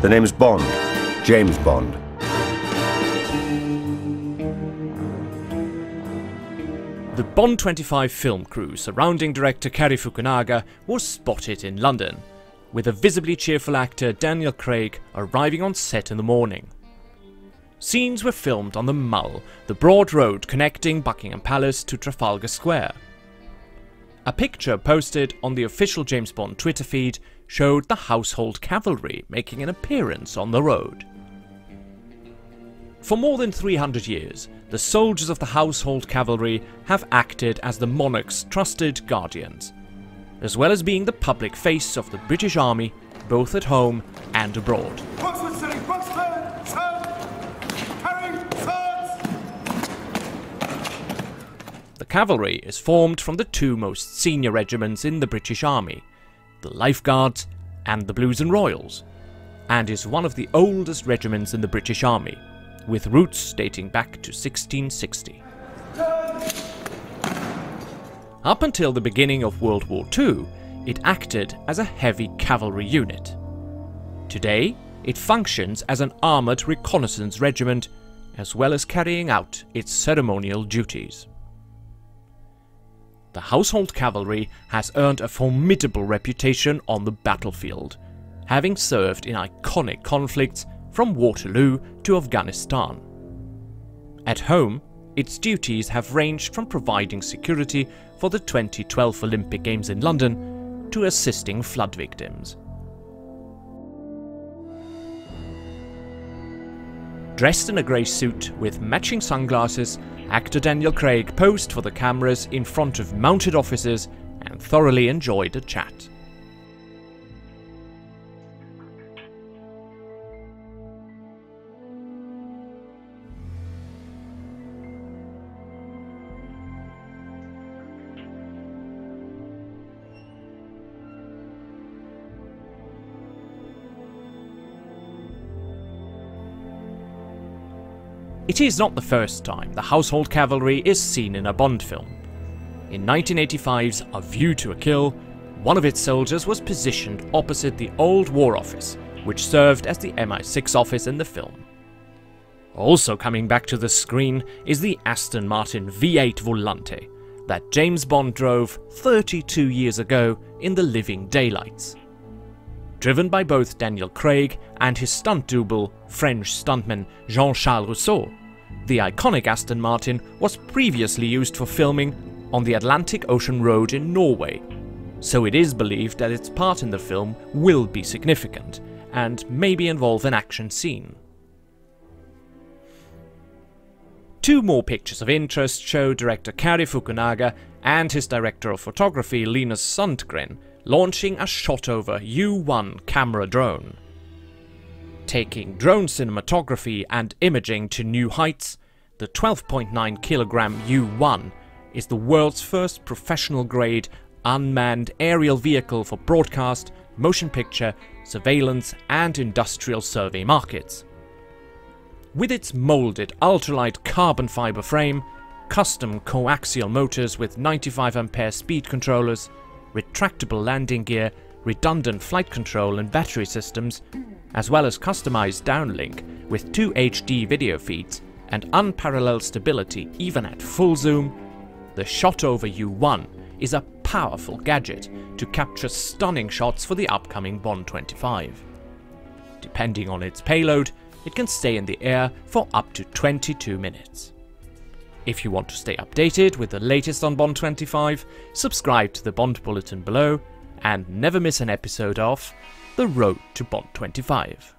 The name's Bond. James Bond. The Bond 25 film crew surrounding director Cary Fukunaga was spotted in London, with a visibly cheerful actor Daniel Craig arriving on set in the morning. Scenes were filmed on the Mall, the broad road connecting Buckingham Palace to Trafalgar Square. A picture posted on the official James Bond Twitter feed showed the household cavalry making an appearance on the road. For more than 300 years, the soldiers of the household cavalry have acted as the monarch's trusted guardians, as well as being the public face of the British Army both at home and abroad. The cavalry is formed from the two most senior regiments in the British Army, the Life Guards and the Blues and Royals, and is one of the oldest regiments in the British Army, with roots dating back to 1660. Up until the beginning of World War II, it acted as a heavy cavalry unit. Today, it functions as an armoured reconnaissance regiment, as well as carrying out its ceremonial duties. The Household Cavalry has earned a formidable reputation on the battlefield, having served in iconic conflicts from Waterloo to Afghanistan. At home, its duties have ranged from providing security for the 2012 Olympic Games in London to assisting flood victims. Dressed in a grey suit with matching sunglasses, actor Daniel Craig posed for the cameras in front of mounted officers and thoroughly enjoyed a chat. It is not the first time the household cavalry is seen in a Bond film. In 1985's A View to a Kill, one of its soldiers was positioned opposite the old War Office, which served as the MI6 office in the film. Also coming back to the screen is the Aston Martin V8 Volante that James Bond drove 32 years ago in The Living Daylights. Driven by both Daniel Craig and his stunt double, French stuntman Jean-Charles Rousseau, the iconic Aston Martin was previously used for filming on the Atlantic Ocean Road in Norway, so it is believed that its part in the film will be significant and maybe involve an action scene. Two more pictures of interest show director Cary Fukunaga and his director of photography Linus Sandgren launching a Shotover U-1 camera drone. Taking drone cinematography and imaging to new heights, the 12.9 kilogram U-1 is the world's first professional-grade unmanned aerial vehicle for broadcast, motion picture, surveillance and industrial survey markets. With its molded ultralight carbon fiber frame, custom coaxial motors with 95 ampere speed controllers, retractable landing gear, redundant flight control and battery systems, as well as customized downlink with two HD video feeds and unparalleled stability even at full zoom, the Shotover U1 is a powerful gadget to capture stunning shots for the upcoming Bond 25. Depending on its payload, it can stay in the air for up to 22 minutes. If you want to stay updated with the latest on Bond 25, subscribe to the Bond Bulletin below and never miss an episode of The Road to Bond 25.